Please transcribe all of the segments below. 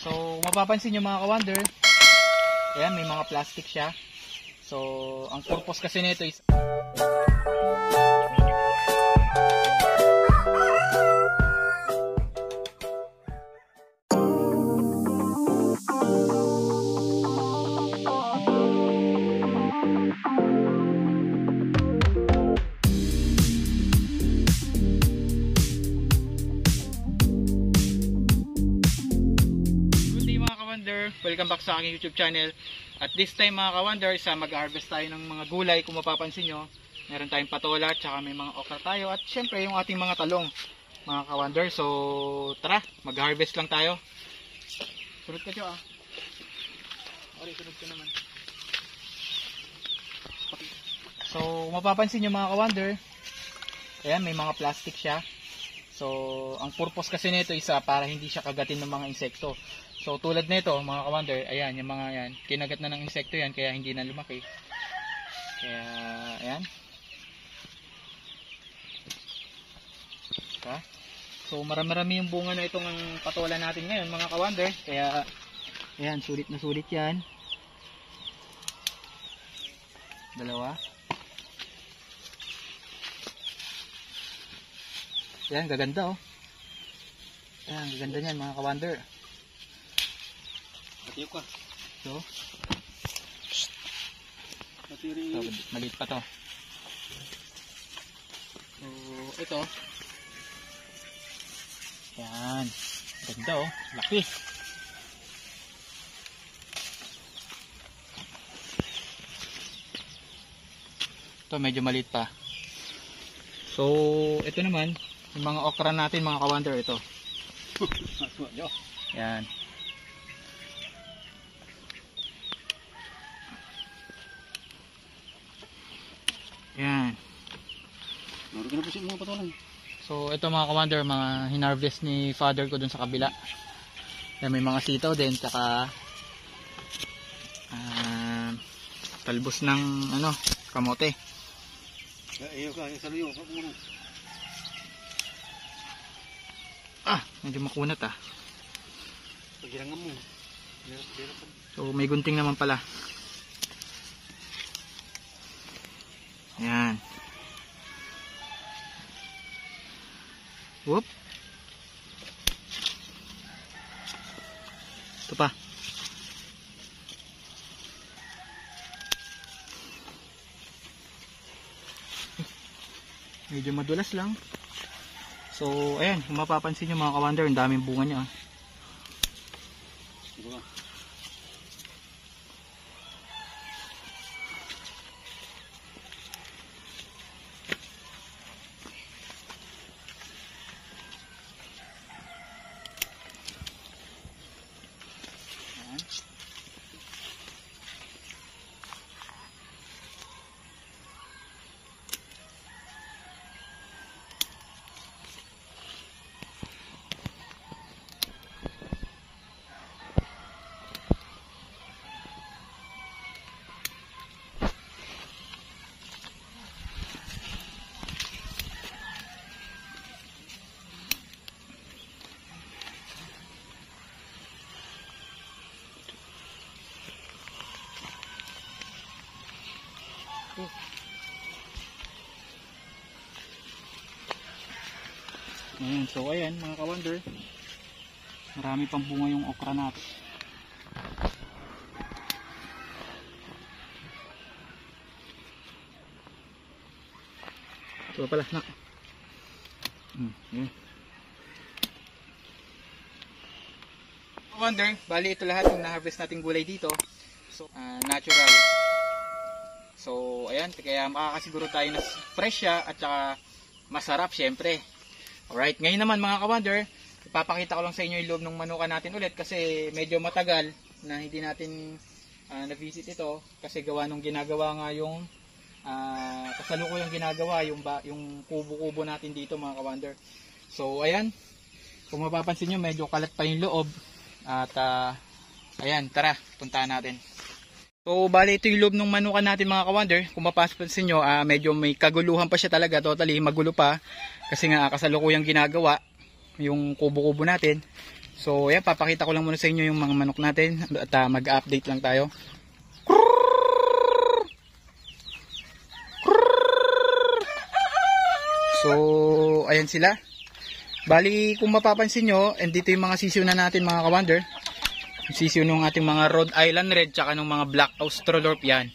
So, mapapansin nyo mga ka-wonder, ayan, may mga plastic siya. So, ang purpose kasi nito is welcome back sa aking YouTube channel. At this time mga ka-wonder, isa mag-harvest tayo ng mga gulay. Kung mapapansin nyo, meron tayong patola, tsaka may mga okra tayo. At syempre yung ating mga talong mga ka-wonder. So tara, mag-harvest lang tayo. Sunod ka siya ah. Okay, sunod ka naman. So mapapansin nyo mga ka-wonder, ayan may mga plastic siya. So, ang purpose kasi nito is ah, para hindi siya kagatin ng mga insekto. So, tulad nito, mga kawander, ayan, yung mga yan, kinagat na ng insekto yan, kaya hindi na lumaki. Kaya, ayan. Ha? So, marami-rami yung bunga na itong ang patola natin ngayon, mga kawander. Kaya, ayan, sulit na sulit yan. Dalawa. Ayan, gaganda oh. Ayan, gaganda niyan mga kawander. Pati ka. So, Patiri. so maliit pa to. So, ito. Ayan. Ganda oh. Laki. Ito, medyo maliit pa. So, ito naman, yung mga okra natin, mga kawander, ito. Yan. Yan. Ka na po siya mga patulang. So, ito mga commander, mga hinarvest ni father ko dun sa kabila. Yan, may mga sitaw din, tsaka ah, talbos ng ano, kamote. Ayaw ka, ayaw sa liyo. Sa puno. Ah, medyo makunat ah. Pagirangan mo. So, may gunting naman pala. Yan. Whoop. Ito pa. Medyo madulas lang. So, ayan, kung mapapansin nyo mga kawander, ang daming bunga niya. ah. Ayan, so ayan mga ka-wonder. Marami pang bunga yung okra natin. Ito pala, nak. Hmm, yun. Wonder, bali ito lahat yung na-harvest nating gulay dito. So, ah, natural. So, ayan, kaya makakasiguro tayo na fresh siya at saka masarap syempre. Alright, ngayon naman mga ka-wonder, ipapakita ko lang sa inyo yung loob ng manuka natin ulit kasi medyo matagal na hindi natin ah, na-visit ito kasi gawa nung ginagawa nga yung uh, kasalukuyang ginagawa yung, yung kubo-kubo natin dito mga ka-wonder. So, ayan, kung mapapansin nyo, medyo kalat pa yung loob at ah, ayan, tara, puntahan natin. So, bali ito yung loob ng manukan natin mga ka-wonder. Kung mapapansin nyo, ah, medyo may kaguluhan pa siya talaga. Totally, magulo pa. Kasi nga, kasalukuyang ginagawa yung kubo-kubo natin. So, ayan, papakita ko lang muna sa inyo yung mga manok natin at ah, mag-update lang tayo. So, ayan sila. Bali, kung mapapansin nyo, and dito yung mga sisiyo na natin mga kawander. Sisiyo ng ating mga Rhode Island Red tsaka ng mga Black Australorp yan.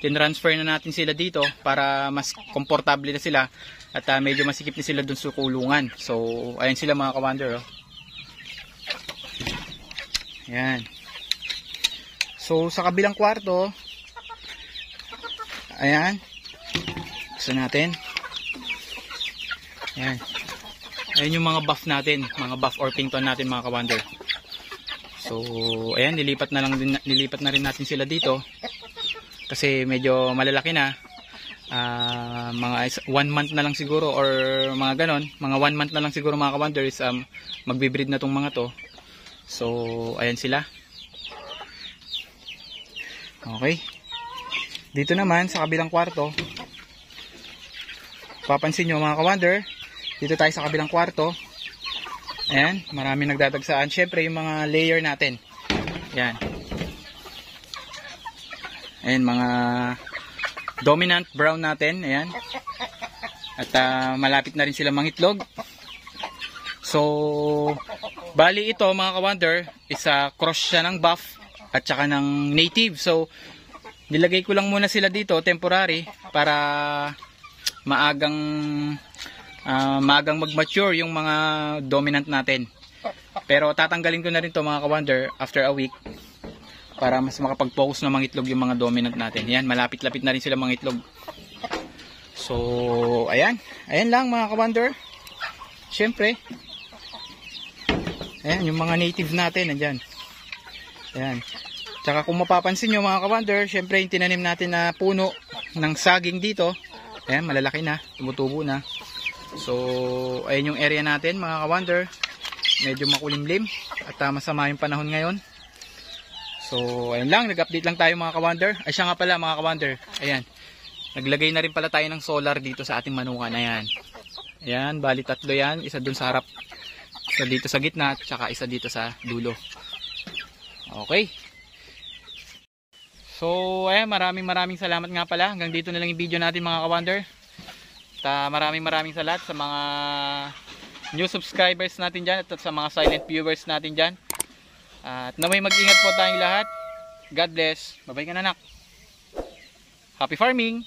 Tinransfer na natin sila dito para mas komportable na sila at ah, medyo masikip na sila dun sa kulungan. So, ayan sila mga kawander. Oh. Ayan. So, sa kabilang kwarto, ayan. Gusto natin. Ayan. Ayan yung mga buff natin, mga buff Orpington natin mga kawander. So, ayan, nilipat na lang din, nilipat na rin natin sila dito. Kasi medyo malalaki na. Ah, mga is- one month na lang siguro or mga ganon. Mga one month na lang siguro mga kawander is um, magbe-breed na tong mga to. So, ayan sila. Okay. Dito naman sa kabilang kwarto, papansin nyo mga kawander, dito tayo sa kabilang kwarto. Ayan, maraming nagdadagsaan. Siyempre, yung mga layer natin. Ayan. Ayan, mga dominant brown natin. Ayan. At ah, malapit na rin sila mangitlog. So, bali ito mga kawander, isa cross siya ng buff at saka ng native. So, nilagay ko lang muna sila dito, temporary, para maagang ah, maagang mag-mature yung mga dominant natin. Pero tatanggalin ko na rin to mga kawander after a week para mas makapag-focus na mangitlog yung mga dominant natin. Yan, malapit-lapit na rin sila mangitlog. So, ayan. Ayan lang mga kawander. Siyempre, ayan, yung mga native natin, nandyan. Ayan. Tsaka kung mapapansin nyo mga kawander, siyempre yung tinanim natin na puno ng saging dito, ayan, malalaki na, tumutubo na. So, ayan yung area natin mga kawander. Medyo makulimlim at uh, masama yung panahon ngayon. So, ayan lang, nag-update lang tayo mga kawander. Ay siya nga pala mga kawander, ayan. Naglagay na rin pala tayo ng solar dito sa ating manukan, ayan. Ayan, bali tatlo yan, isa dun sa harap, isa dito sa gitna, at saka isa dito sa dulo. Okay. So, ayan, maraming maraming salamat nga pala. Hanggang dito na lang yung video natin mga kawander. At ah, maraming maraming salamat sa mga new subscribers natin dyan at sa mga silent viewers natin dyan. At na may mag-ingat po tayong lahat. God bless. Bye-bye ka na, anak. Happy farming!